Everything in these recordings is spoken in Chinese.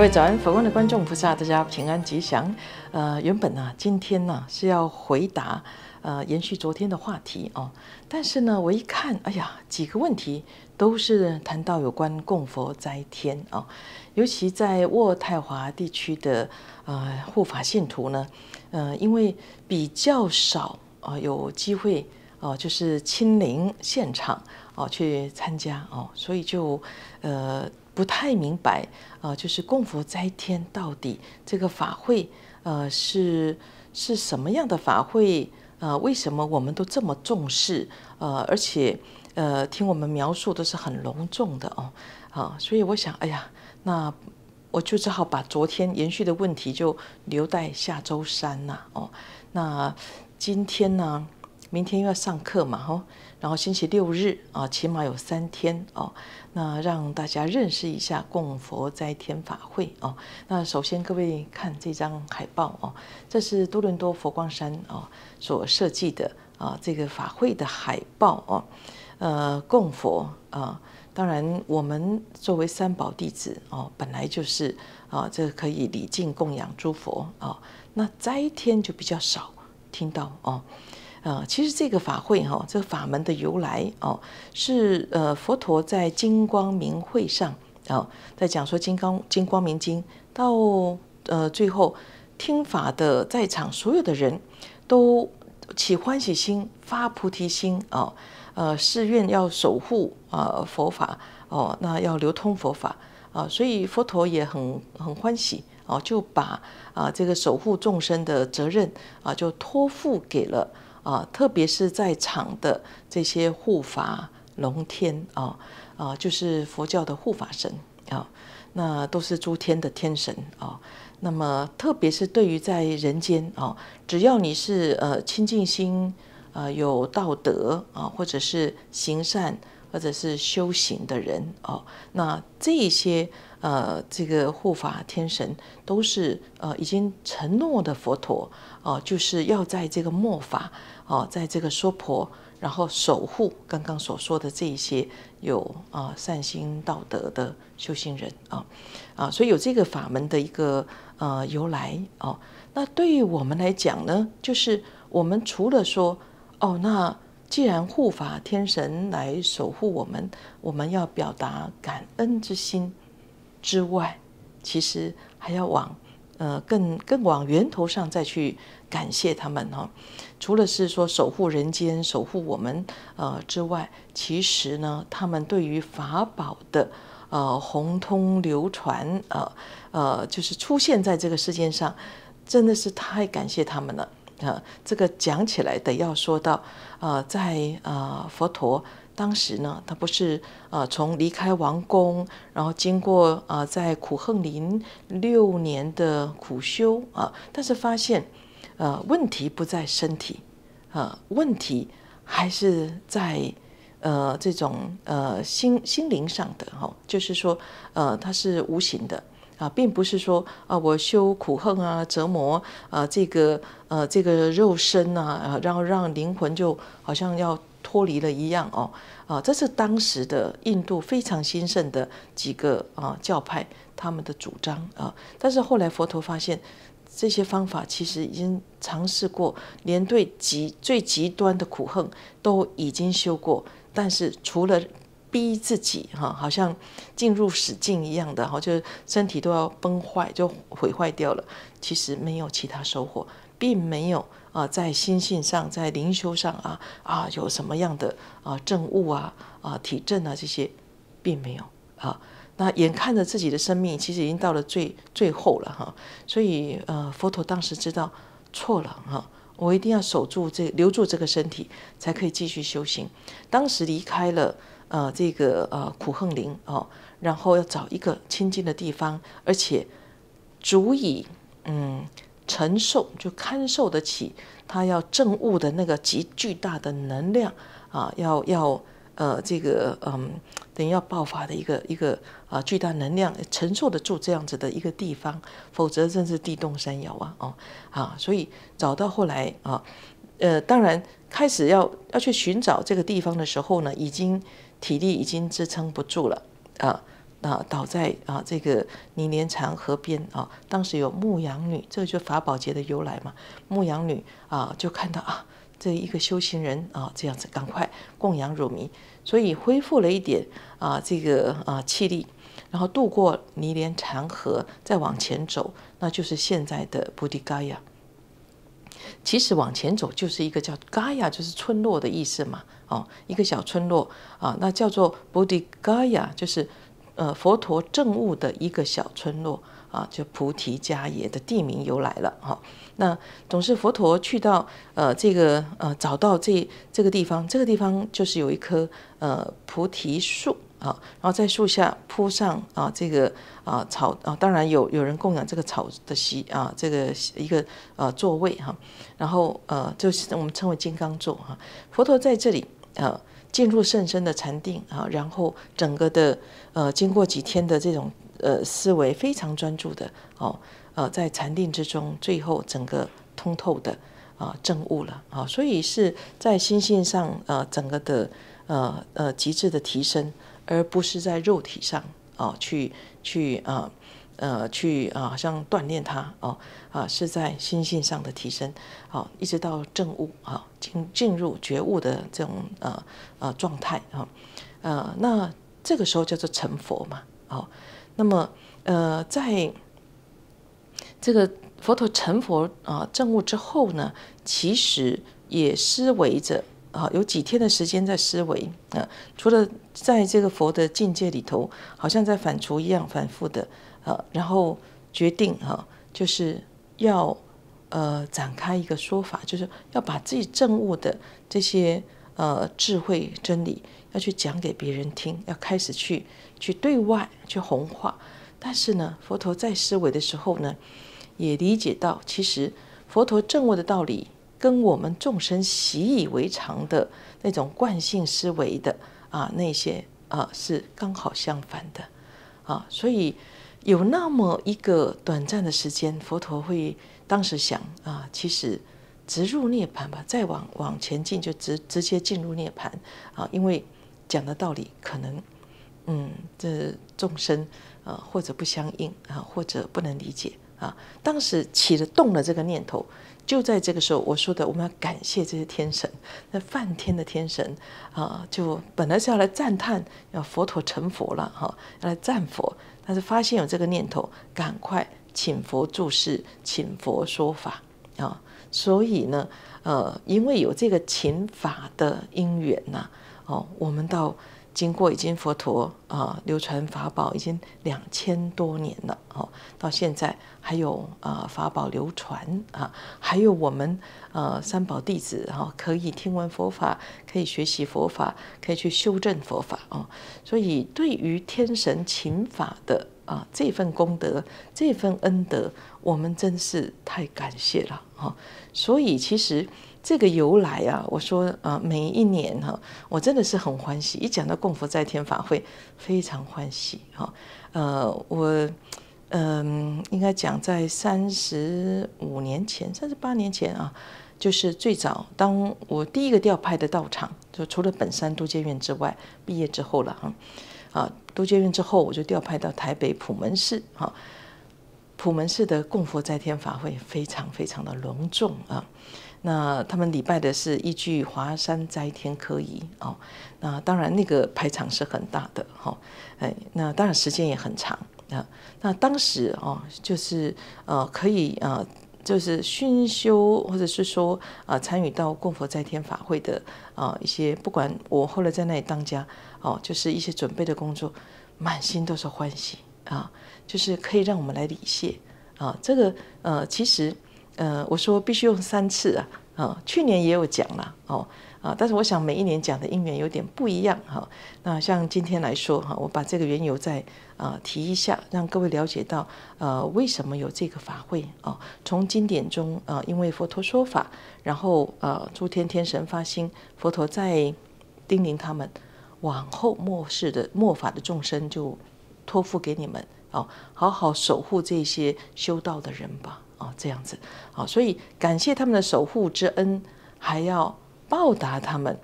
各位早安，佛光的观众菩萨，大家平安吉祥。呃，原本呢，今天呢是要回答，呃，延续昨天的话题哦。但是呢，我一看，哎呀，几个问题都是谈到有关供佛斋天哦，尤其在渥太华地区的呃护法信徒呢，呃，因为比较少啊，有机会哦，就是亲临现场哦去参加哦，所以就呃。不太明白啊，就是供佛斋天到底这个法会，呃，是是什么样的法会？呃，为什么我们都这么重视？呃，而且呃，听我们描述都是很隆重的哦，啊，所以我想，哎呀，那我就只好把昨天延续的问题就留待下周三呐，哦，那今天呢，明天又要上课嘛，吼。然后星期六日啊，起码有三天哦。那让大家认识一下供佛斋天法会哦。那首先各位看这张海报哦，这是多伦多佛光山哦所设计的啊这个法会的海报哦。呃，供佛啊，当然我们作为三宝弟子哦，本来就是啊这可以礼敬供养诸佛啊。那斋天就比较少听到哦。呃，其实这个法会哈，这个法门的由来哦，是呃佛陀在金光明会上啊，在讲说《金刚金光明经》，到呃最后听法的在场所有的人都起欢喜心，发菩提心啊，呃誓愿要守护啊佛法哦，那要流通佛法啊，所以佛陀也很很欢喜哦，就把啊这个守护众生的责任啊，就托付给了。啊，特别是在场的这些护法龙天啊啊，就是佛教的护法神啊，那都是诸天的天神啊。那么，特别是对于在人间啊，只要你是呃清净心啊，有道德啊，或者是行善或者是修行的人啊，那这些呃这个护法天神都是呃已经承诺的佛陀啊，就是要在这个末法。哦，在这个娑婆，然后守护刚刚所说的这一些有啊善心道德的修行人啊啊，所以有这个法门的一个呃由来哦。那对于我们来讲呢，就是我们除了说哦，那既然护法天神来守护我们，我们要表达感恩之心之外，其实还要往呃更更往源头上再去感谢他们哦。除了是说守护人间、守护我们呃之外，其实呢，他们对于法宝的呃红通流传，呃呃，就是出现在这个世界上，真的是太感谢他们了啊！这个讲起来得要说到，呃，在呃佛陀当时呢，他不是呃从离开王宫，然后经过啊在苦恨林六年的苦修啊，但是发现。呃，问题不在身体，呃，问题还是在呃这种呃心心灵上的哈，就是说呃它是无形的啊，并不是说啊我修苦恨啊折磨啊这个呃这个肉身啊，然后让灵魂就好像要脱离了一样哦啊，这是当时的印度非常兴盛的几个啊教派他们的主张啊，但是后来佛陀发现。这些方法其实已经尝试过，连对极最极端的苦恨都已经修过，但是除了逼自己哈，好像进入死境一样的哈，就是身体都要崩坏，就毁坏掉了。其实没有其他收获，并没有啊，在心性上，在灵修上啊啊，有什么样的啊正悟啊啊体证啊这些，并没有啊。那眼看着自己的生命其实已经到了最最后了哈，所以呃，佛陀当时知道错了哈，我一定要守住这留住这个身体，才可以继续修行。当时离开了呃这个呃苦恨林哦，然后要找一个清净的地方，而且足以嗯承受就堪受得起他要证悟的那个极巨大的能量啊，要要。呃，这个嗯，等于要爆发的一个一个啊巨大能量承受得住这样子的一个地方，否则真是地动山摇啊！哦啊，所以找到后来啊，呃，当然开始要要去寻找这个地方的时候呢，已经体力已经支撑不住了啊，啊倒在啊这个泥莲禅河边啊，当时有牧羊女，这就法宝节的由来嘛。牧羊女啊就看到啊这一个修行人啊这样子，赶快供养乳糜，所以恢复了一点啊这个啊气力，然后渡过泥莲禅河，再往前走，那就是现在的布迪嘎亚。其实往前走就是一个叫嘎亚，就是村落的意思嘛。哦，一个小村落啊，那叫做菩提伽耶，就是呃佛陀证悟的一个小村落啊，就菩提迦耶的地名由来了哈。那总是佛陀去到呃这个呃找到这这个地方，这个地方就是有一棵呃菩提树啊，然后在树下铺上啊这个啊草啊，当然有有人供养这个草的席啊，这个一个呃座位哈，然后呃就是我们称为金刚座哈，佛陀在这里。呃，进入甚深的禅定啊，然后整个的呃，经过几天的这种呃思维，非常专注的哦，呃，在禅定之中，最后整个通透的啊证悟了啊，所以是在心性上呃，整个的呃呃极致的提升，而不是在肉体上啊去去啊。呃去啊，像锻炼它哦，啊，是在心性上的提升，好，一直到正悟啊，进进入觉悟的这种呃呃状态啊，呃，那这个时候叫做成佛嘛，哦，那么呃，在这个佛陀成佛啊正悟之后呢，其实也思维着啊，有几天的时间在思维啊，除了在这个佛的境界里头，好像在反刍一样，反复的。呃，然后决定哈，就是要呃展开一个说法，就是要把自己证悟的这些呃智慧真理，要去讲给别人听，要开始去去对外去弘化。但是呢，佛陀在思维的时候呢，也理解到，其实佛陀证悟的道理，跟我们众生习以为常的那种惯性思维的啊那些啊是刚好相反的啊，所以。有那么一个短暂的时间，佛陀会当时想啊，其实直入涅槃吧，再往往前进就直直接进入涅槃啊，因为讲的道理可能，嗯，这众生啊或者不相应啊，或者不能理解啊，当时起了动了这个念头，就在这个时候，我说的我们要感谢这些天神，那梵天的天神啊，就本来是要来赞叹要佛陀成佛了哈，要来赞佛。但是发现有这个念头，赶快请佛注释，请佛说法啊！所以呢，呃，因为有这个请法的因缘呐，哦，我们到。经过已经佛陀啊流传法宝已经两千多年了哦，到现在还有啊法宝流传啊，还有我们呃三宝弟子哈可以听闻佛法，可以学习佛法，可以去修正佛法哦。所以对于天神请法的啊这份功德、这份恩德，我们真是太感谢了哈。所以其实。这个由来啊，我说啊，每一年哈，我真的是很欢喜。一讲到供佛在天法会，非常欢喜哈。呃，我嗯，应该讲在三十五年前、三十八年前啊，就是最早当我第一个调派的道场，就除了本山都监院之外，毕业之后了哈。啊，都监院之后，我就调派到台北普门寺哈。普门寺的供佛在天法会非常非常的隆重啊。那他们礼拜的是依据华山斋天科仪哦，那当然那个排场是很大的哈，哎，那当然时间也很长啊。那当时哦，就是呃可以呃就是熏修或者是说啊参与到供佛在天法会的啊一些，不管我后来在那里当家哦，就是一些准备的工作，满心都是欢喜啊，就是可以让我们来礼谢啊。这个呃其实。呃，我说必须用三次啊，啊，去年也有讲了哦，啊，但是我想每一年讲的因缘有点不一样哈。那像今天来说哈，我把这个缘由再啊提一下，让各位了解到呃为什么有这个法会啊？从经典中啊，因为佛陀说法，然后呃诸天天神发心，佛陀在叮咛他们，往后末世的末法的众生就托付给你们哦，好好守护这些修道的人吧。哦，这样子，好，所以感谢他们的守护之恩，还要报答他们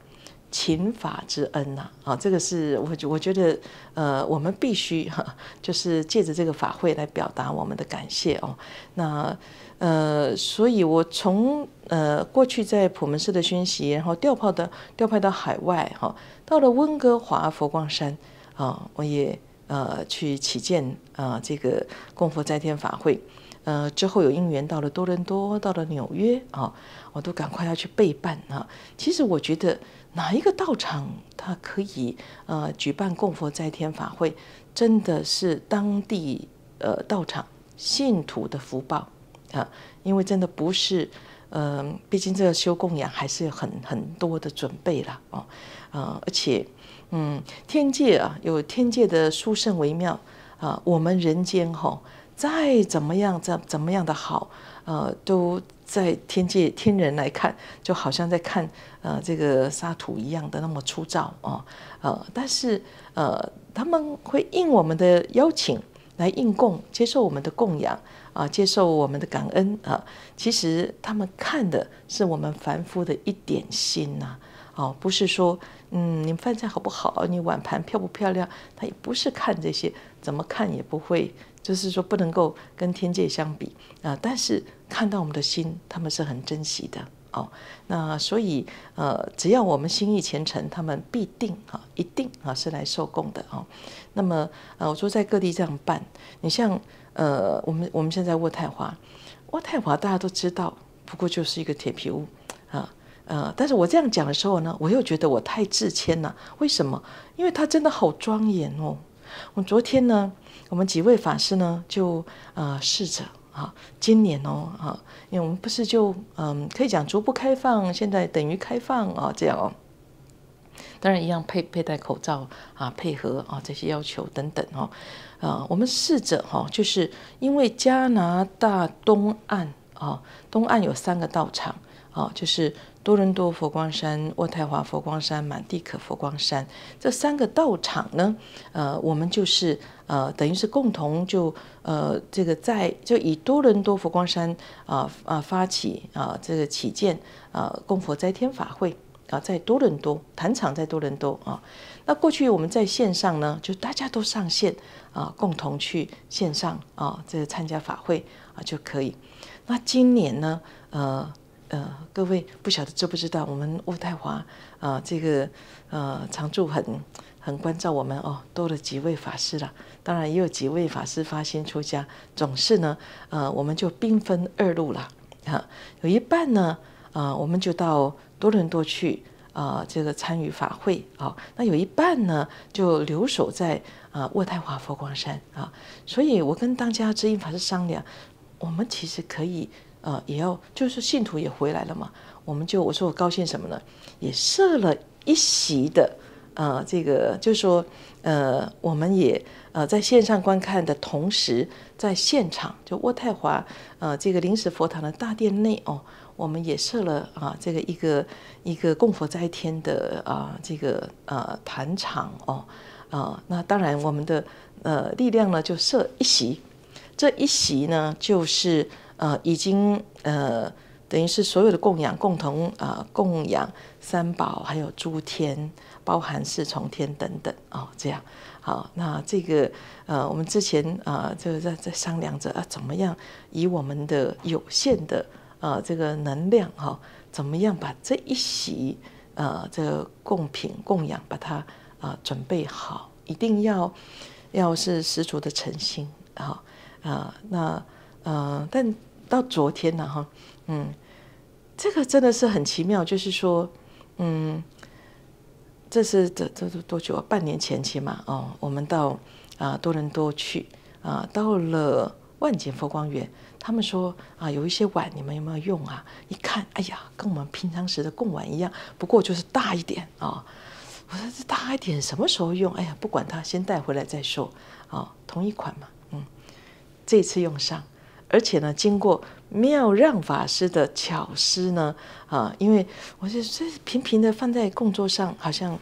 勤法之恩呐，啊，这个是我我觉得，呃，我们必须哈，就是借着这个法会来表达我们的感谢哦。那呃，所以我从呃过去在普门寺的熏习，然后调派的调派到海外哈，到了温哥华佛光山啊，我也呃去起见啊这个供佛在天法会。呃，之后有因缘到了多伦多，到了纽约啊，我都赶快要去备办啊。其实我觉得哪一个道场它可以呃举办供佛在天法会，真的是当地呃道场信徒的福报啊，因为真的不是，嗯，毕竟这个修供养还是很很多的准备了哦，啊，而且嗯，天界啊有天界的殊胜微妙啊，我们人间哈。再怎么样，怎怎么样的好，呃，都在天界天人来看，就好像在看呃这个沙土一样的那么粗糙哦，呃，但是呃他们会应我们的邀请来应供，接受我们的供养啊，接受我们的感恩啊。其实他们看的是我们凡夫的一点心呐，哦，不是说嗯你饭菜好不好，你碗盘漂不漂亮，他也不是看这些，怎么看也不会。就是说不能够跟天界相比啊，但是看到我们的心，他们是很珍惜的哦。那所以呃，只要我们心意虔诚，他们必定啊，一定啊是来受供的哦。那么呃，我说在各地这样办，你像呃，我们我们现在渥太华，渥太华大家都知道，不过就是一个铁皮屋啊呃，但是我这样讲的时候呢，我又觉得我太自谦了。为什么？因为它真的好庄严哦。我昨天呢。我们几位法师呢，就呃试着啊，今年哦啊，因为我们不是就嗯可以讲逐步开放，现在等于开放啊这样哦。当然一样佩佩戴口罩啊，配合啊这些要求等等哦。啊，我们试着哈，就是因为加拿大东岸啊，东岸有三个道场啊，就是。多伦多佛光山、渥太华佛光山、满地可佛光山这三个道场呢，呃，我们就是呃，等于是共同就呃，这个在就以多伦多佛光山啊啊发起啊这个起建啊供佛斋天法会啊，在多伦多坛场在多伦多啊。那过去我们在线上呢，就大家都上线啊，共同去线上啊这个参加法会啊就可以。那今年呢，呃。呃，各位不晓得知不知道，我们渥太华啊，这个呃常住很很关照我们哦，多了几位法师了。当然也有几位法师发心出家，总是呢，呃，我们就兵分二路了啊。有一半呢，啊，我们就到多伦多去啊，这个参与法会啊。那有一半呢，就留守在啊渥太华佛光山啊。所以我跟当家知音法师商量，我们其实可以。呃，也要就是信徒也回来了嘛，我们就我说我高兴什么呢？也设了一席的，呃，这个就是说，呃，我们也呃在线上观看的同时，在现场就渥太华呃这个临时佛堂的大殿内哦，我们也设了啊这个一个一个供佛在天的啊这个呃坛场哦，啊那当然我们的呃力量呢就设一席，这一席呢就是。呃，已经呃，等于是所有的供养共同啊供养三宝，还有诸天，包含四重天等等哦，这样好。那这个呃，我们之前啊，这个在在商量着啊，怎么样以我们的有限的呃这个能量哈，怎么样把这一席呃这个供品供养把它啊准备好，一定要要是十足的诚心啊啊那。呃，但到昨天呢，哈，嗯，这个真的是很奇妙，就是说，嗯，这是这这都多久啊？半年前期嘛，哦，我们到啊多伦多去啊，到了万景佛光园，他们说啊，有一些碗你们有没有用啊？一看，哎呀，跟我们平常时的供碗一样，不过就是大一点啊。我说这大一点什么时候用？哎呀，不管它，先带回来再说。啊，同一款嘛，这次用上。而且呢，经过妙让法师的巧思呢，啊，因为我觉得这平平的放在供桌上，好像，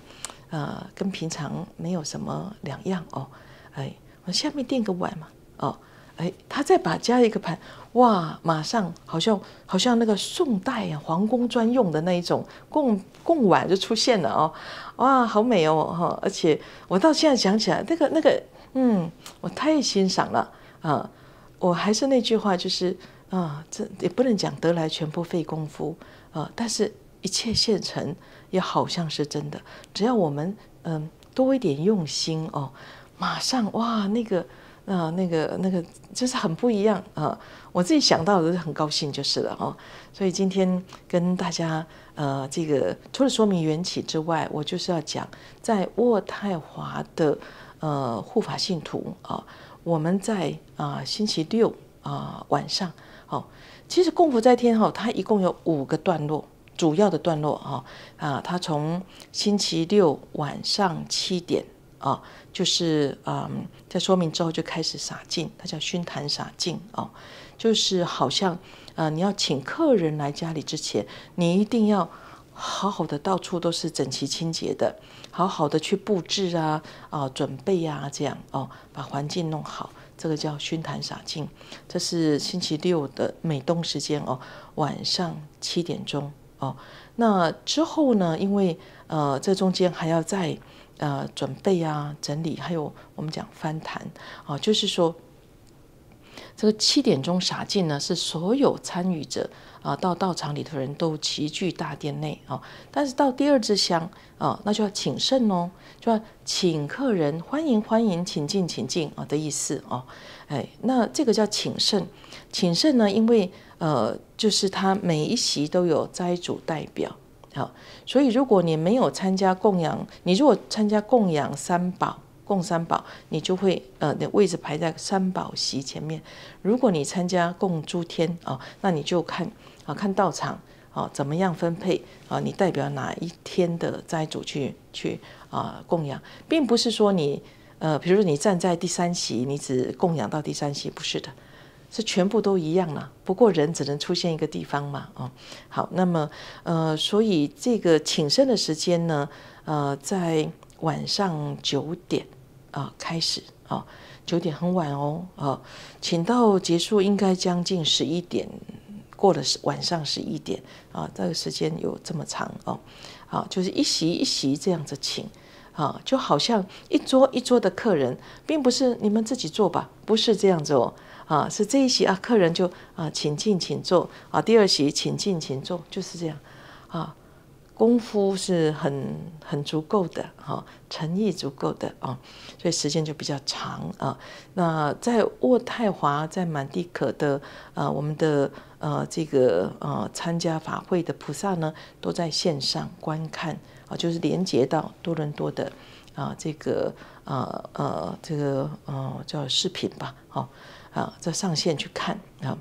呃，跟平常没有什么两样哦。哎，我下面垫个碗嘛，哦，哎，他再把加一个盘，哇，马上好像好像那个宋代啊皇宫专用的那一种贡贡碗就出现了哦，哇，好美哦哈！而且我到现在想起来，那个那个，嗯，我太欣赏了啊！我还是那句话，就是啊，这也不能讲得来全不费工夫啊，但是一切现成也好像是真的，只要我们嗯多一点用心哦，马上哇那个。啊，那个那个就是很不一样啊！我自己想到的很高兴就是了哦。所以今天跟大家呃，这个除了说明缘起之外，我就是要讲在渥太华的呃护法信徒啊，我们在啊星期六啊晚上哦，其实供佛在天哈，它一共有五个段落，主要的段落哈啊，它从星期六晚上七点啊。就是嗯，在说明之后就开始洒净，它叫熏坛洒净哦。就是好像呃，你要请客人来家里之前，你一定要好好的到处都是整齐清洁的，好好的去布置啊啊，准备啊这样哦，把环境弄好，这个叫熏坛洒净。这是星期六的美东时间哦，晚上七点钟哦。那之后呢，因为呃，这中间还要再。呃，准备啊，整理，还有我们讲翻坛啊，就是说，这个七点钟洒净呢，是所有参与者啊，到道场里的人都齐聚大殿内啊。但是到第二支香啊，那就要请圣哦，就要请客人，欢迎欢迎，请进请进啊的意思哦。哎，那这个叫请圣，请圣呢，因为呃，就是他每一席都有斋主代表。好，所以如果你没有参加供养，你如果参加供养三宝、供三宝，你就会呃，的位置排在三宝席前面。如果你参加供诸天啊，那你就看啊，看道场啊怎么样分配啊，你代表哪一天的斋主去去啊供养，并不是说你呃，比如说你站在第三席，你只供养到第三席，不是的。是全部都一样了，不过人只能出现一个地方嘛，哦，好，那么呃，所以这个请生的时间呢，呃，在晚上九点啊开始啊，九点很晚哦，啊，请到结束应该将近十一点，过了晚上十一点啊，这个时间有这么长哦，啊，就是一席一席这样子请，啊，就好像一桌一桌的客人，并不是你们自己做吧，不是这样子哦。啊，是这一席啊，客人就啊，请进请坐啊。第二席请进请坐，就是这样啊。功夫是很很足够的哈，诚意足够的啊，所以时间就比较长啊。那在渥太华，在满地可的啊，我们的呃这个呃参加法会的菩萨呢，都在线上观看啊，就是连接到多伦多的啊这个呃呃这个呃叫视频吧，好。啊，在上线去看啊。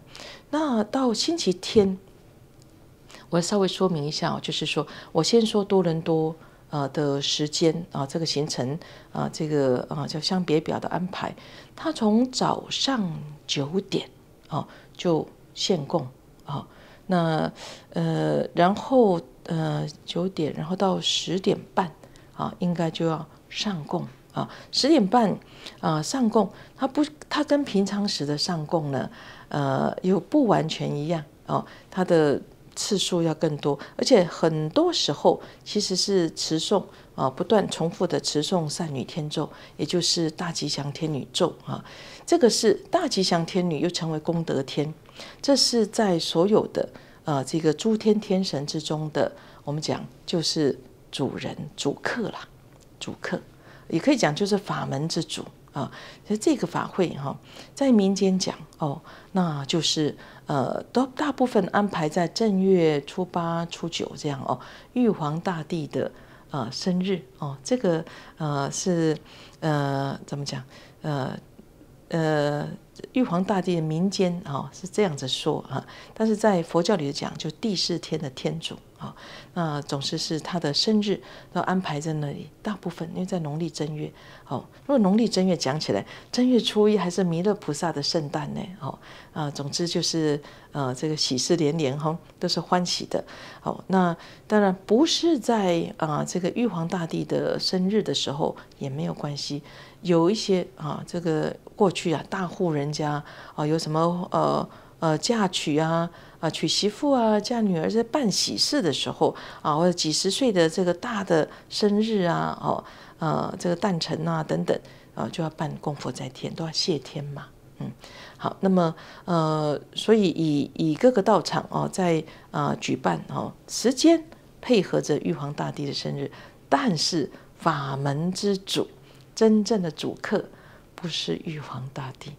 那到星期天，我稍微说明一下哦，就是说我先说多伦多呃的时间啊，这个行程啊，这个啊叫相别表的安排，它从早上九点啊就限供啊，那呃然后呃九点，然后到十点半啊，应该就要上供。啊，十点半啊上供，它不，它跟平常时的上供呢，呃，又不完全一样哦。它的次数要更多，而且很多时候其实是持诵啊，不断重复的持诵善女天咒，也就是大吉祥天女咒啊。这个是大吉祥天女，又称为功德天，这是在所有的呃这个诸天天神之中的，我们讲就是主人主客啦，主客。也可以讲就是法门之主啊，所以这个法会哈，在民间讲哦，那就是呃，都大部分安排在正月初八、初九这样哦，玉皇大帝的呃生日哦，这个呃是呃怎么讲呃呃。玉皇大帝的民间哦是这样子说啊，但是在佛教里讲，就第四天的天主啊，那总是是他的生日都安排在那里。大部分因为在农历正月，哦，如果农历正月讲起来，正月初一还是弥勒菩萨的圣诞呢，哦啊，总之就是呃这个喜事连连哈，都是欢喜的。哦，那当然不是在啊这个玉皇大帝的生日的时候也没有关系，有一些啊这个过去啊大户人。人家啊有什么呃呃嫁娶啊啊娶媳妇啊嫁女儿在办喜事的时候啊，或者几十岁的这个大的生日啊哦呃这个诞辰啊等等啊就要办供佛在天，都要谢天嘛。嗯，好，那么呃，所以以以各个道场哦，在啊举办哦，时间配合着玉皇大帝的生日，但是法门之主，真正的主客不是玉皇大帝，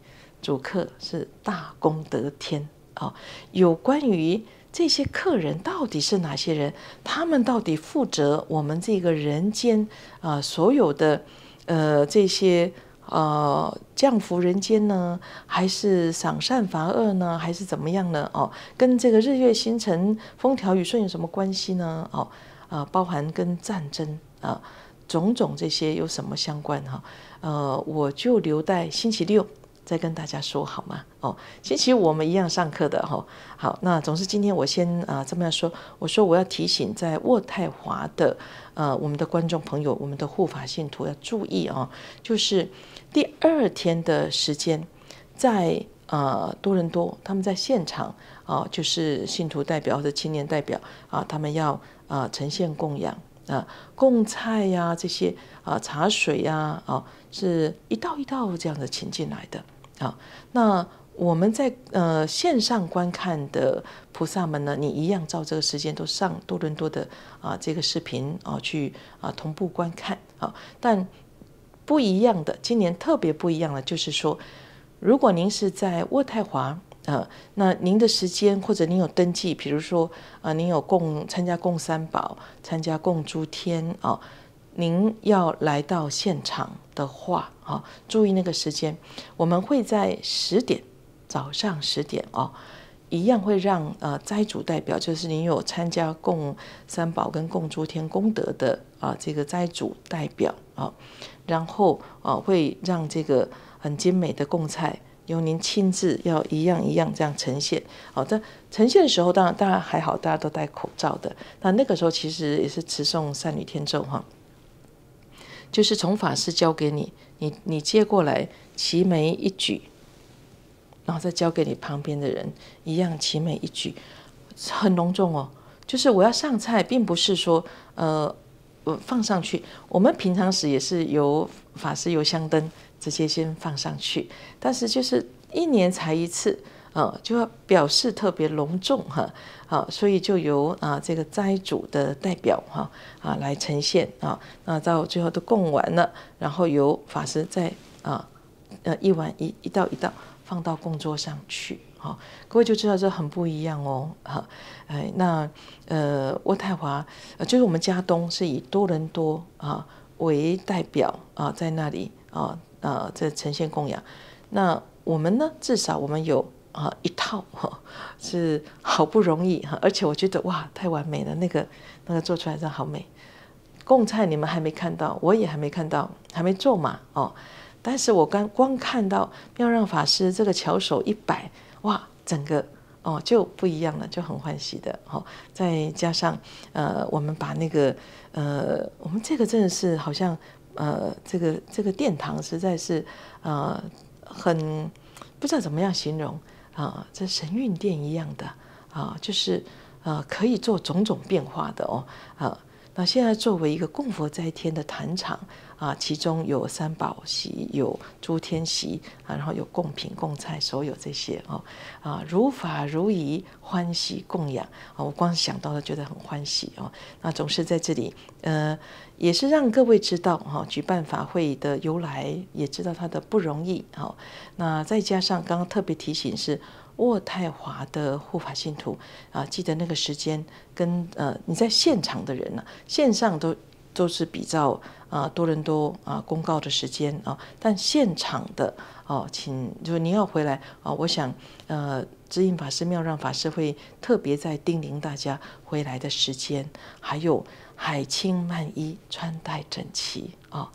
主客是大功德天啊。有关于这些客人到底是哪些人，他们到底负责我们这个人间啊所有的呃这些。呃，降福人间呢，还是赏善罚恶呢，还是怎么样呢？哦，跟这个日月星辰风调雨顺有什么关系呢？哦，啊，包含跟战争啊，种种这些有什么相关哈？呃，我就留待星期六。再跟大家说好吗？哦，星期五我们一样上课的哈。好，那总是今天我先啊这么样说，我说我要提醒在渥太华的呃我们的观众朋友，我们的护法信徒要注意啊，就是第二天的时间，在呃多伦多，他们在现场啊，就是信徒代表或者青年代表啊，他们要啊呈现供养啊供菜呀这些啊茶水呀啊是一道一道这样的请进来的。好，那我们在呃线上观看的菩萨们呢，你一样照这个时间都上多伦多的啊这个视频啊去啊同步观看啊，但不一样的，今年特别不一样的就是说，如果您是在渥太华啊，那您的时间或者您有登记，比如说啊，您有供参加供三宝，参加供诸天啊。您要来到现场的话，啊，注意那个时间，我们会在十点，早上十点哦，一样会让呃斋主代表，就是您有参加供三宝跟供诸天功德的啊这个斋主代表啊，然后啊会让这个很精美的供菜由您亲自要一样一样这样呈现。好的，呈现的时候当然当然还好，大家都戴口罩的。那那个时候其实也是持诵善女天咒哈。就是从法师交给你，你你接过来，齐眉一举，然后再交给你旁边的人，一样齐眉一举，很隆重哦。就是我要上菜，并不是说呃放上去，我们平常时也是由法师由香灯直接先放上去，但是就是一年才一次。啊，就要表示特别隆重哈，好，所以就由啊这个斋主的代表哈啊来呈现啊，那到最后都供完了，然后由法师再啊呃一碗一一道一道放到供桌上去，好，各位就知道这很不一样哦，哈，哎，那呃渥太华就是我们家东是以多伦多啊为代表啊在那里啊啊这呈现供养，那我们呢至少我们有。啊，一套哈是好不容易哈，而且我觉得哇，太完美了，那个那个做出来真的好美。贡菜你们还没看到，我也还没看到，还没做嘛哦。但是我刚光看到妙让法师这个巧手一摆，哇，整个哦就不一样了，就很欢喜的哦。再加上呃，我们把那个呃，我们这个真的是好像呃，这个这个殿堂实在是呃很不知道怎么样形容。啊，这神韵殿一样的啊，就是啊，可以做种种变化的哦啊。那现在作为一个供佛在天的坛场啊，其中有三宝席，有诸天席啊，然后有供品、供菜，所有这些哦啊，如法如仪，欢喜供养啊。我光想到了，觉得很欢喜哦。那总是在这里，呃，也是让各位知道哈，举办法会的由来，也知道它的不容易哦。那再加上刚刚特别提醒是。渥太华的护法信徒啊，记得那个时间跟呃你在现场的人呢，线上都都是比较啊多伦多啊公告的时间啊，但现场的哦，请就是你要回来啊，我想呃指引法师妙让法师会特别在叮咛大家回来的时间，还有海清曼衣穿戴整齐啊。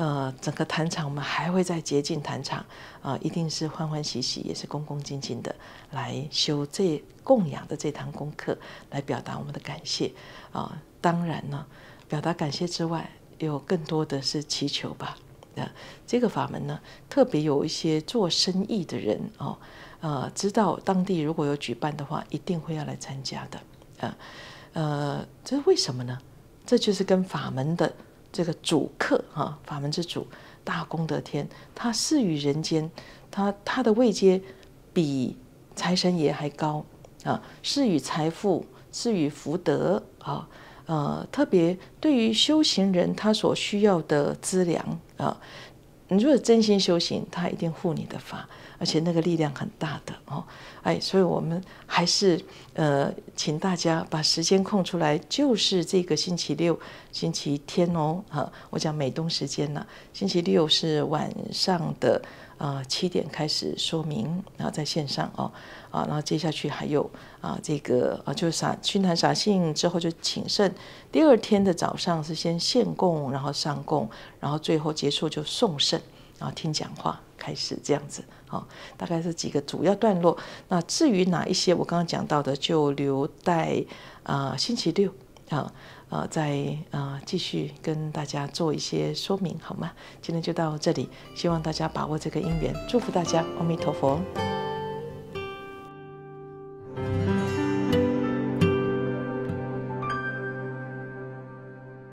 呃，整个坛场我们还会再洁净坛场啊，一定是欢欢喜喜，也是恭恭敬敬的来修这供养的这堂功课，来表达我们的感谢啊。当然呢，表达感谢之外，有更多的是祈求吧。呃，这个法门呢，特别有一些做生意的人哦，呃，知道当地如果有举办的话，一定会要来参加的。呃，呃，这是为什么呢？这就是跟法门的这个主客啊，法门之主大功德天，他赐予人间，他他的位阶比财神爷还高啊，赐予财富，赐予福德啊。呃，特别对于修行人，他所需要的资粮啊，你如果真心修行，他一定护你的法，而且那个力量很大的哦。哎，所以我们还是呃，请大家把时间空出来，就是这个星期六、星期天哦。哈，我讲美东时间呢，星期六是晚上的。啊，七点开始说明，然后在线上哦，啊，然后接下去还有啊，这个啊，就是啥熏坛洒信之后就请圣，第二天的早上是先献供，然后上供，然后最后结束就送圣，然后听讲话开始这样子，好，大概是几个主要段落。那至于哪一些我刚刚讲到的，就留待啊星期六啊。啊，再啊继续跟大家做一些说明，好吗？今天就到这里，希望大家把握这个因缘，祝福大家，阿弥陀佛。